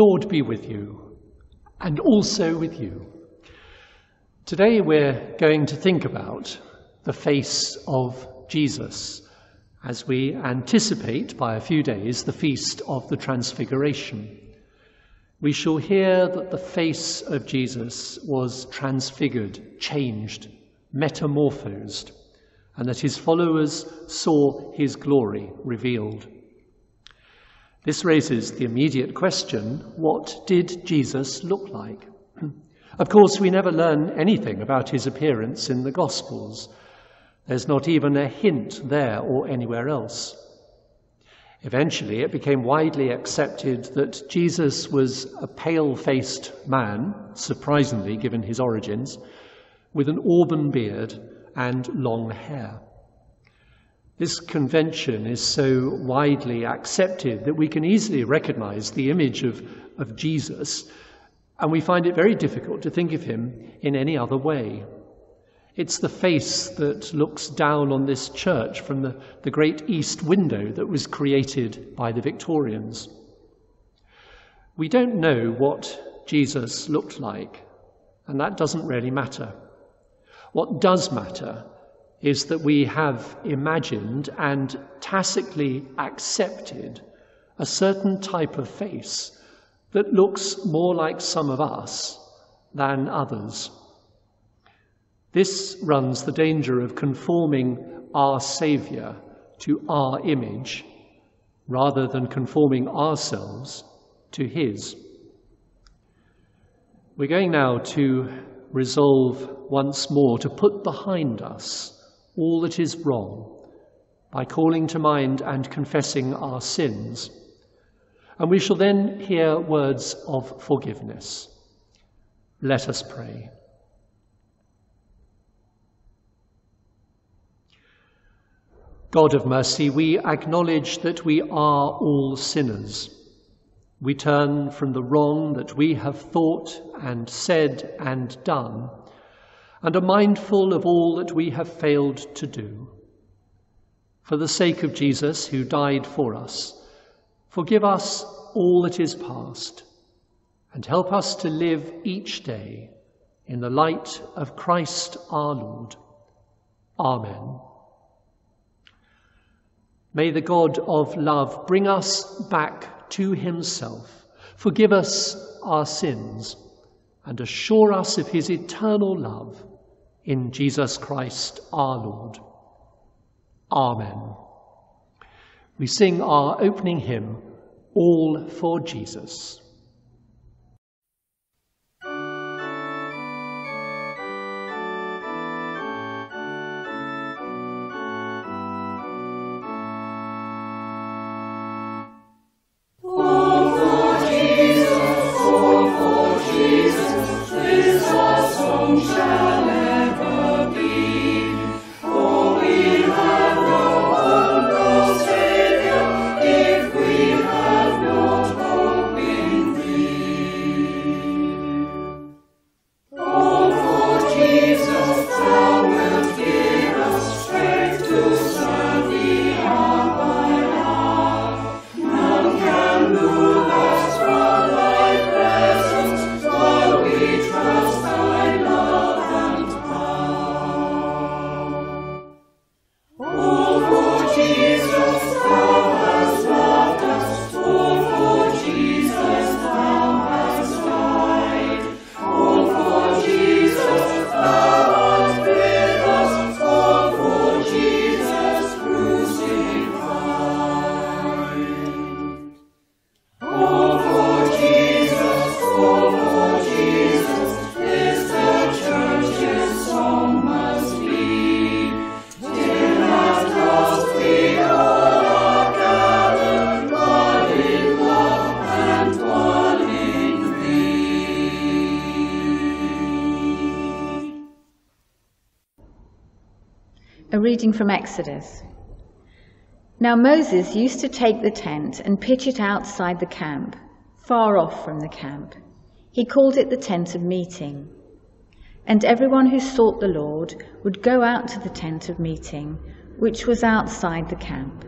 Lord be with you, and also with you. Today we're going to think about the face of Jesus as we anticipate by a few days the feast of the Transfiguration. We shall hear that the face of Jesus was transfigured, changed, metamorphosed, and that his followers saw his glory revealed. This raises the immediate question what did Jesus look like? Of course, we never learn anything about his appearance in the Gospels. There's not even a hint there or anywhere else. Eventually, it became widely accepted that Jesus was a pale faced man, surprisingly given his origins, with an auburn beard and long hair. This convention is so widely accepted that we can easily recognize the image of, of Jesus, and we find it very difficult to think of him in any other way. It's the face that looks down on this church from the, the great east window that was created by the Victorians. We don't know what Jesus looked like, and that doesn't really matter. What does matter is that we have imagined and tacitly accepted a certain type of face that looks more like some of us than others. This runs the danger of conforming our Saviour to our image rather than conforming ourselves to His. We're going now to resolve once more to put behind us all that is wrong by calling to mind and confessing our sins. And we shall then hear words of forgiveness. Let us pray. God of mercy, we acknowledge that we are all sinners. We turn from the wrong that we have thought and said and done and are mindful of all that we have failed to do. For the sake of Jesus, who died for us, forgive us all that is past, and help us to live each day in the light of Christ our Lord. Amen. May the God of love bring us back to himself, forgive us our sins, and assure us of his eternal love in Jesus Christ our Lord. Amen. We sing our opening hymn, All for Jesus. Reading from Exodus. Now Moses used to take the tent and pitch it outside the camp, far off from the camp. He called it the tent of meeting. And everyone who sought the Lord would go out to the tent of meeting, which was outside the camp.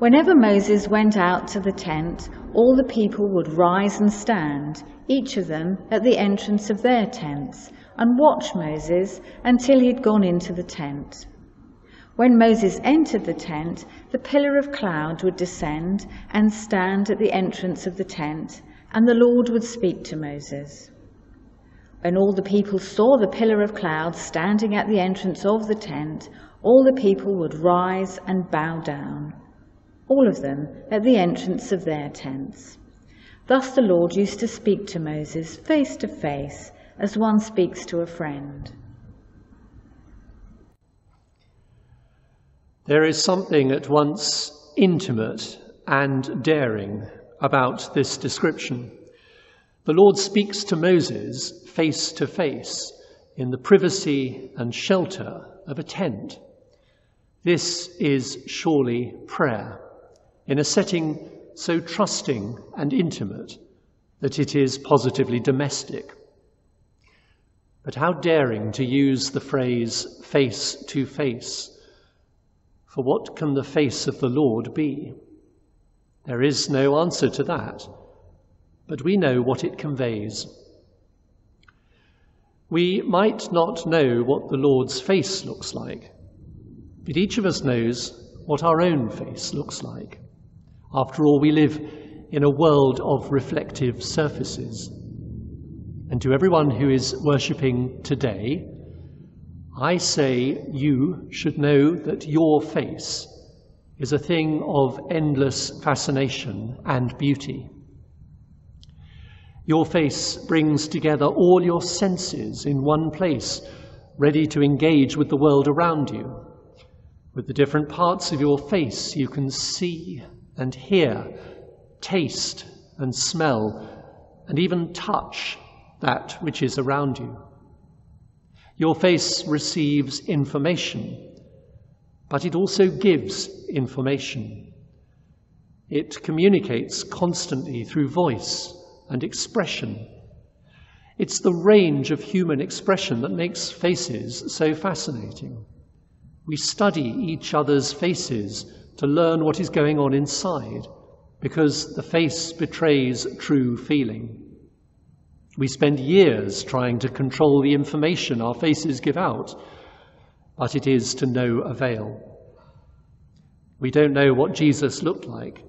Whenever Moses went out to the tent, all the people would rise and stand, each of them at the entrance of their tents, and watch Moses until he had gone into the tent. When Moses entered the tent, the pillar of cloud would descend and stand at the entrance of the tent, and the Lord would speak to Moses. When all the people saw the pillar of cloud standing at the entrance of the tent, all the people would rise and bow down all of them at the entrance of their tents. Thus the Lord used to speak to Moses face to face as one speaks to a friend. There is something at once intimate and daring about this description. The Lord speaks to Moses face to face in the privacy and shelter of a tent. This is surely prayer in a setting so trusting and intimate that it is positively domestic. But how daring to use the phrase face to face. For what can the face of the Lord be? There is no answer to that, but we know what it conveys. We might not know what the Lord's face looks like, but each of us knows what our own face looks like. After all, we live in a world of reflective surfaces. And to everyone who is worshipping today, I say you should know that your face is a thing of endless fascination and beauty. Your face brings together all your senses in one place, ready to engage with the world around you. With the different parts of your face, you can see and hear, taste and smell, and even touch that which is around you. Your face receives information, but it also gives information. It communicates constantly through voice and expression. It's the range of human expression that makes faces so fascinating. We study each other's faces to learn what is going on inside, because the face betrays true feeling. We spend years trying to control the information our faces give out, but it is to no avail. We don't know what Jesus looked like,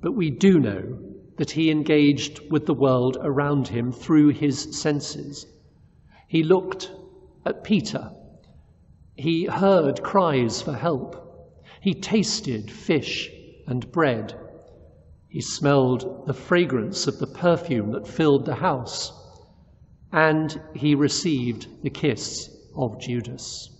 but we do know that he engaged with the world around him through his senses. He looked at Peter. He heard cries for help. He tasted fish and bread. He smelled the fragrance of the perfume that filled the house, and he received the kiss of Judas.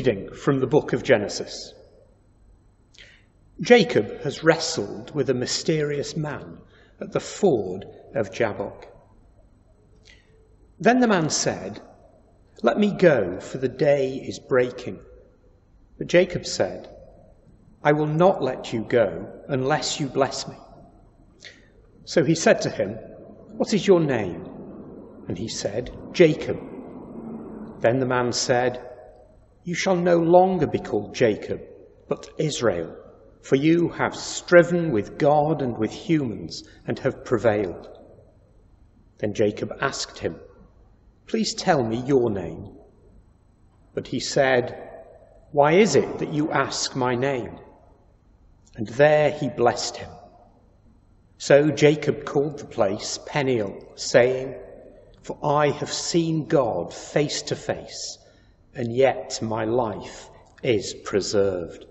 Reading from the book of Genesis. Jacob has wrestled with a mysterious man at the ford of Jabbok. Then the man said, Let me go, for the day is breaking. But Jacob said, I will not let you go unless you bless me. So he said to him, What is your name? And he said, Jacob. Then the man said, you shall no longer be called Jacob, but Israel, for you have striven with God and with humans and have prevailed. Then Jacob asked him, Please tell me your name. But he said, Why is it that you ask my name? And there he blessed him. So Jacob called the place Peniel, saying, For I have seen God face to face and yet my life is preserved.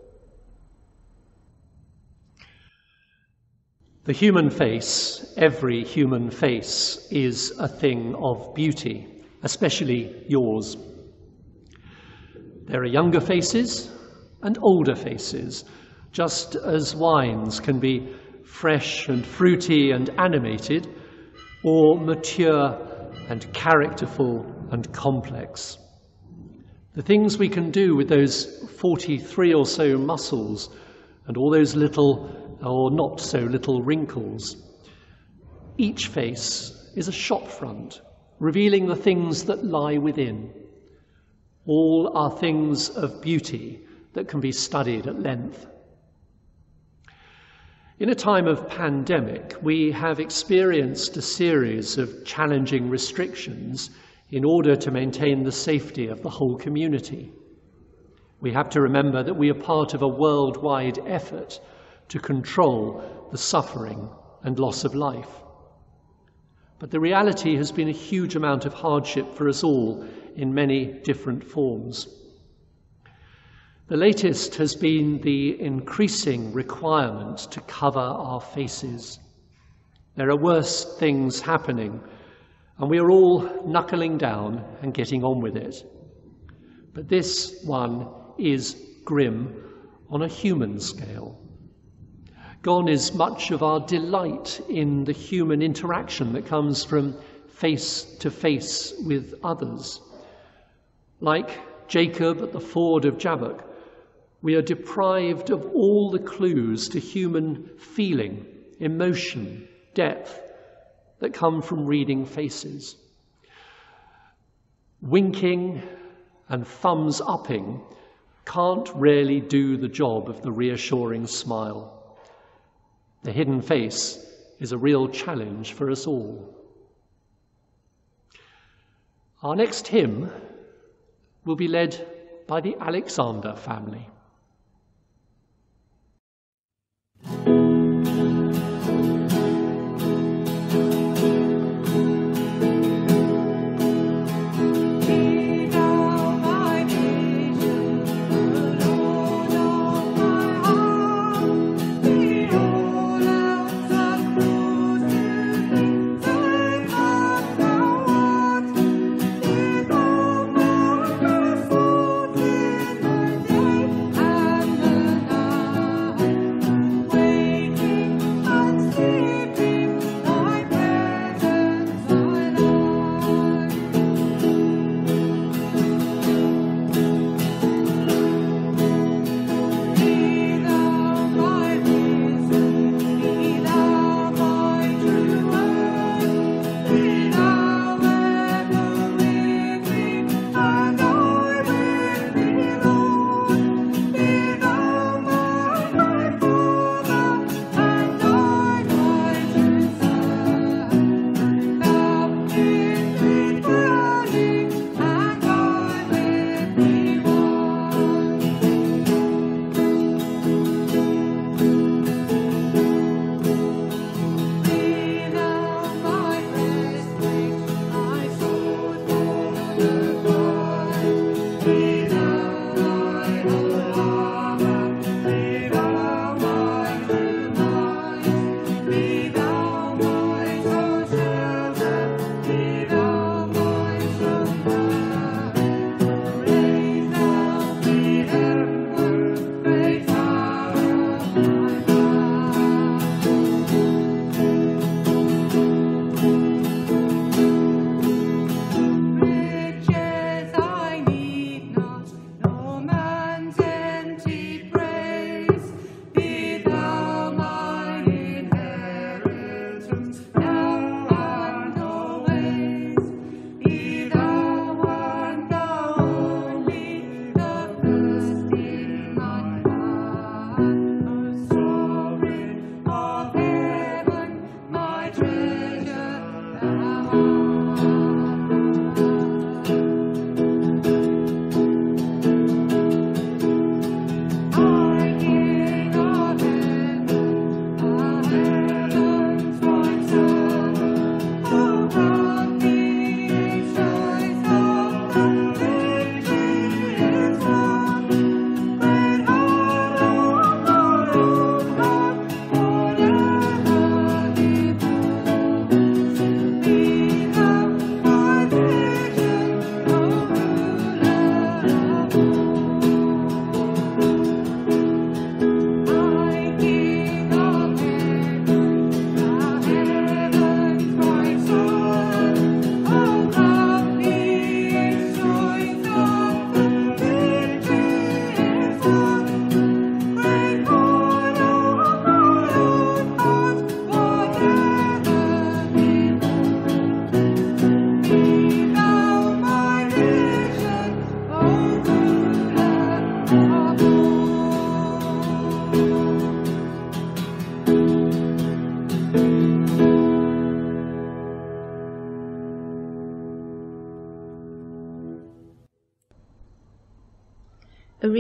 The human face, every human face, is a thing of beauty, especially yours. There are younger faces and older faces, just as wines can be fresh and fruity and animated, or mature and characterful and complex. The things we can do with those 43 or so muscles and all those little or not so little wrinkles. Each face is a shopfront, revealing the things that lie within. All are things of beauty that can be studied at length. In a time of pandemic, we have experienced a series of challenging restrictions in order to maintain the safety of the whole community. We have to remember that we are part of a worldwide effort to control the suffering and loss of life. But the reality has been a huge amount of hardship for us all in many different forms. The latest has been the increasing requirement to cover our faces. There are worse things happening and we are all knuckling down and getting on with it. But this one is grim on a human scale. Gone is much of our delight in the human interaction that comes from face to face with others. Like Jacob at the ford of Jabbok, we are deprived of all the clues to human feeling, emotion, depth, that come from reading faces. Winking and thumbs upping can't really do the job of the reassuring smile. The hidden face is a real challenge for us all. Our next hymn will be led by the Alexander family.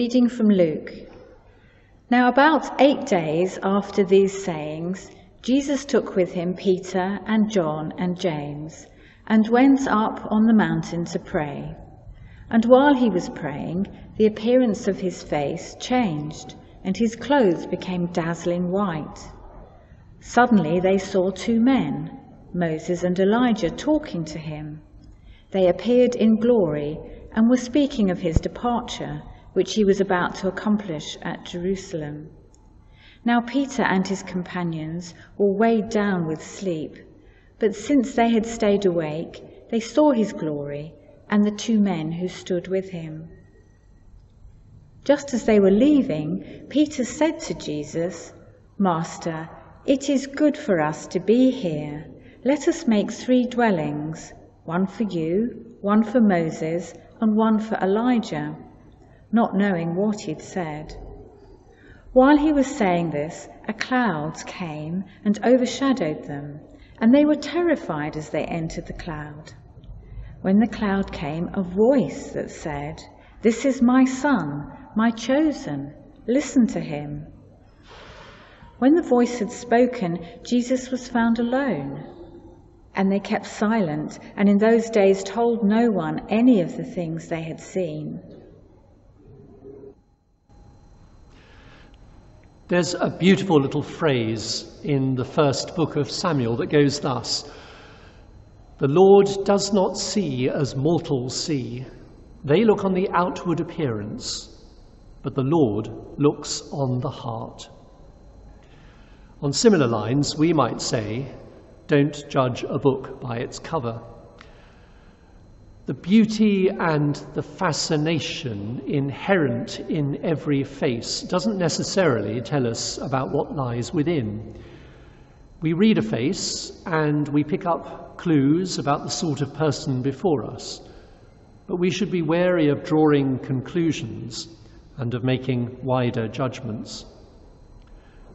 Reading from Luke. Now, about eight days after these sayings, Jesus took with him Peter and John and James and went up on the mountain to pray. And while he was praying, the appearance of his face changed, and his clothes became dazzling white. Suddenly they saw two men, Moses and Elijah, talking to him. They appeared in glory and were speaking of his departure which he was about to accomplish at Jerusalem. Now Peter and his companions were weighed down with sleep, but since they had stayed awake, they saw his glory and the two men who stood with him. Just as they were leaving, Peter said to Jesus, Master, it is good for us to be here. Let us make three dwellings one for you, one for Moses, and one for Elijah not knowing what he'd said. While he was saying this, a cloud came and overshadowed them, and they were terrified as they entered the cloud. When the cloud came, a voice that said, This is my son, my chosen, listen to him. When the voice had spoken, Jesus was found alone. And they kept silent, and in those days told no one any of the things they had seen. There's a beautiful little phrase in the first book of Samuel that goes thus The Lord does not see as mortals see. They look on the outward appearance, but the Lord looks on the heart. On similar lines, we might say, Don't judge a book by its cover. The beauty and the fascination inherent in every face doesn't necessarily tell us about what lies within. We read a face and we pick up clues about the sort of person before us, but we should be wary of drawing conclusions and of making wider judgments.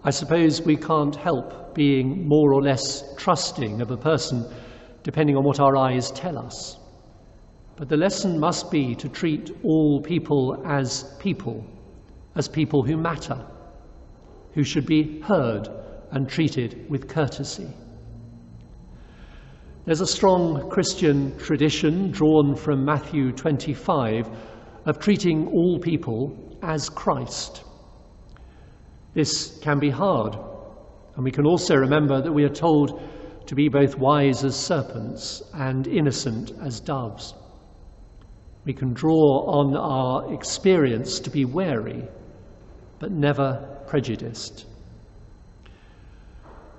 I suppose we can't help being more or less trusting of a person depending on what our eyes tell us. But the lesson must be to treat all people as people, as people who matter, who should be heard and treated with courtesy. There's a strong Christian tradition drawn from Matthew 25 of treating all people as Christ. This can be hard, and we can also remember that we are told to be both wise as serpents and innocent as doves. We can draw on our experience to be wary, but never prejudiced.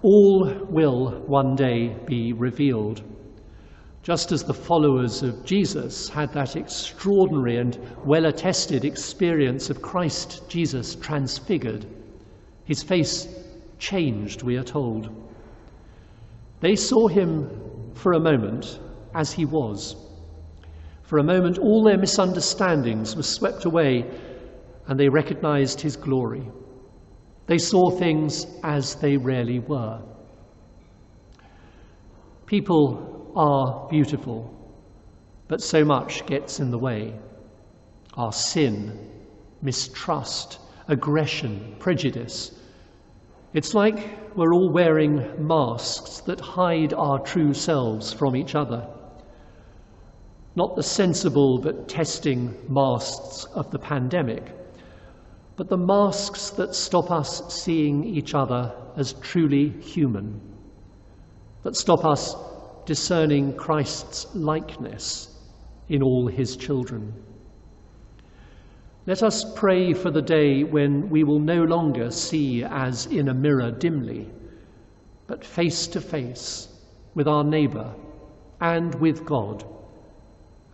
All will one day be revealed. Just as the followers of Jesus had that extraordinary and well attested experience of Christ Jesus transfigured, his face changed, we are told. They saw him for a moment as he was for a moment, all their misunderstandings were swept away and they recognized his glory. They saw things as they really were. People are beautiful, but so much gets in the way. Our sin, mistrust, aggression, prejudice. It's like we're all wearing masks that hide our true selves from each other not the sensible but testing masks of the pandemic, but the masks that stop us seeing each other as truly human, that stop us discerning Christ's likeness in all his children. Let us pray for the day when we will no longer see as in a mirror dimly, but face to face with our neighbour and with God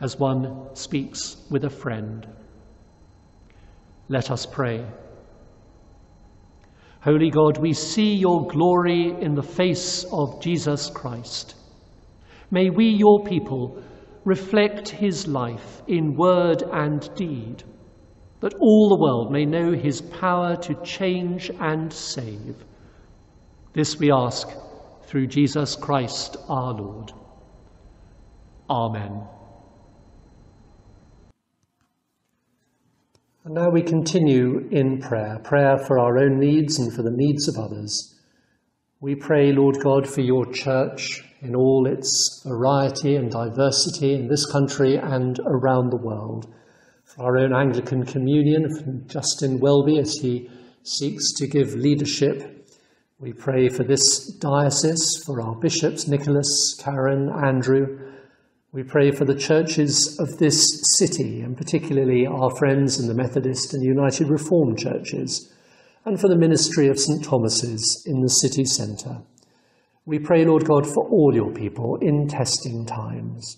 as one speaks with a friend. Let us pray. Holy God, we see your glory in the face of Jesus Christ. May we, your people, reflect his life in word and deed, that all the world may know his power to change and save. This we ask through Jesus Christ our Lord. Amen. And now we continue in prayer, prayer for our own needs and for the needs of others. We pray, Lord God, for your church in all its variety and diversity in this country and around the world. For our own Anglican communion, for Justin Welby as he seeks to give leadership. We pray for this diocese, for our bishops, Nicholas, Karen, Andrew. We pray for the churches of this city, and particularly our friends in the Methodist and United Reformed churches, and for the ministry of St. Thomas's in the city centre. We pray, Lord God, for all your people in testing times.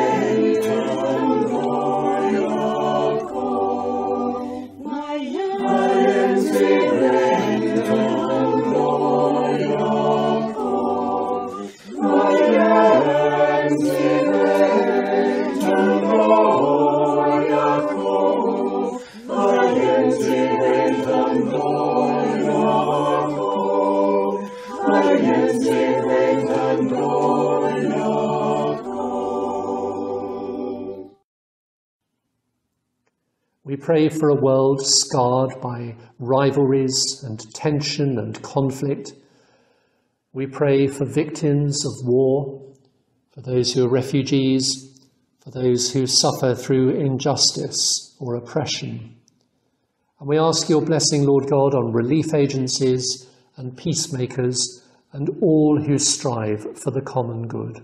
We pray for a world scarred by rivalries and tension and conflict. We pray for victims of war, for those who are refugees, for those who suffer through injustice or oppression. And we ask your blessing, Lord God, on relief agencies and peacemakers and all who strive for the common good.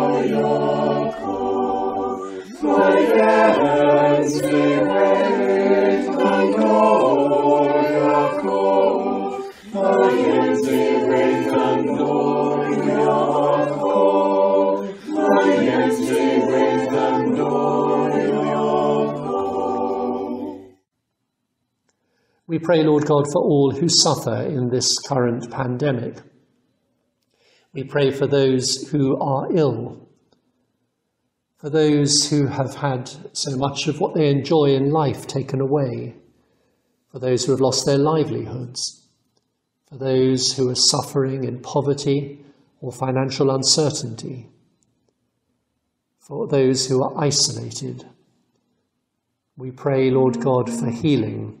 We pray, Lord God, for all who suffer in this current pandemic. We pray for those who are ill, for those who have had so much of what they enjoy in life taken away, for those who have lost their livelihoods, for those who are suffering in poverty or financial uncertainty, for those who are isolated. We pray, Lord God, for healing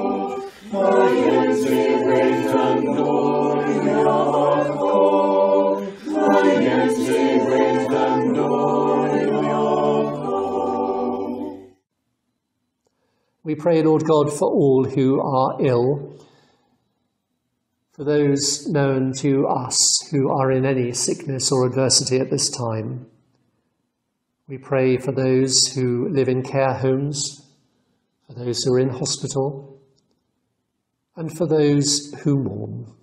We pray, Lord God, for all who are ill, for those known to us who are in any sickness or adversity at this time. We pray for those who live in care homes, for those who are in hospital, and for those who mourn.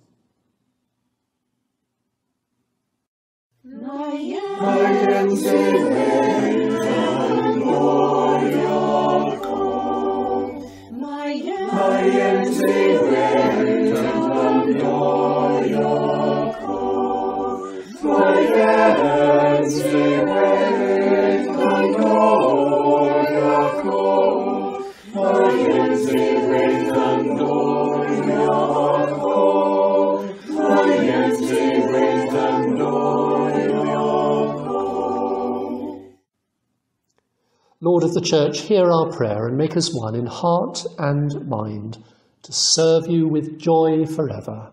Lord of the Church, hear our prayer and make us one in heart and mind to serve you with joy forever.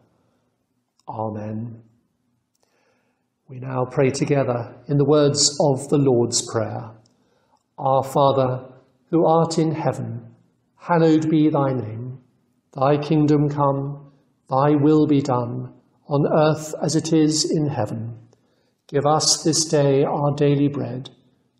Amen. We now pray together in the words of the Lord's Prayer. Our Father, who art in heaven, hallowed be thy name. Thy kingdom come, thy will be done, on earth as it is in heaven. Give us this day our daily bread,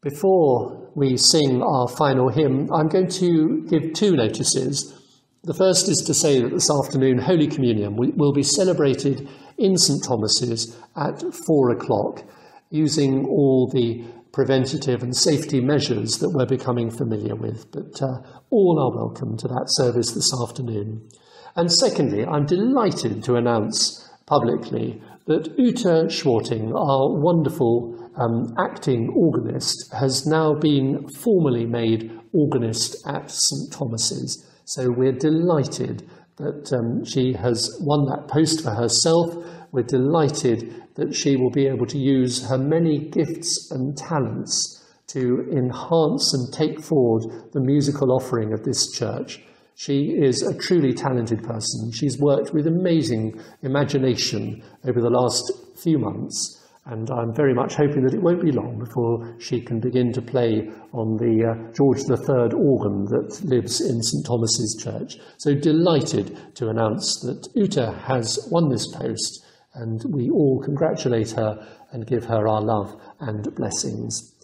Before we sing our final hymn, I'm going to give two notices. The first is to say that this afternoon Holy Communion will be celebrated in St Thomas's at four o'clock using all the preventative and safety measures that we're becoming familiar with. But uh, all are welcome to that service this afternoon. And secondly, I'm delighted to announce publicly that Uta Schwarting, our wonderful um, acting organist, has now been formally made organist at St Thomas's. So we're delighted that um, she has won that post for herself. We're delighted that she will be able to use her many gifts and talents to enhance and take forward the musical offering of this church. She is a truly talented person. She's worked with amazing imagination over the last few months, and I'm very much hoping that it won't be long before she can begin to play on the uh, George III organ that lives in St Thomas's Church. So delighted to announce that Uta has won this post and we all congratulate her and give her our love and blessings.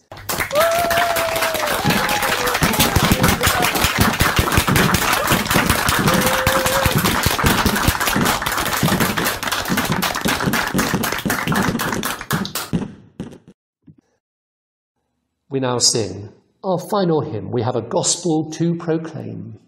We now sing our final hymn. We have a gospel to proclaim.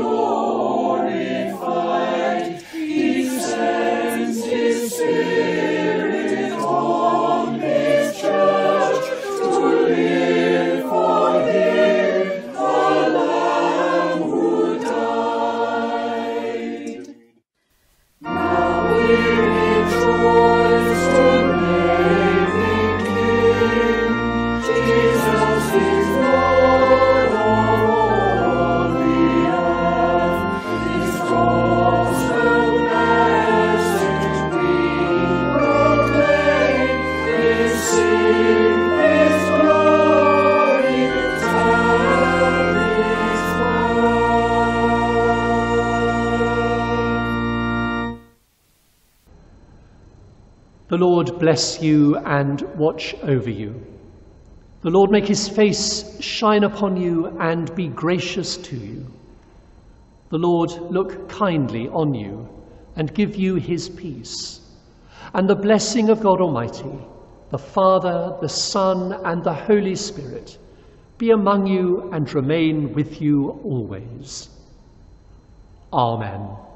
Senhor. Bless you and watch over you. The Lord make his face shine upon you and be gracious to you. The Lord look kindly on you and give you his peace. And the blessing of God Almighty, the Father, the Son, and the Holy Spirit be among you and remain with you always. Amen.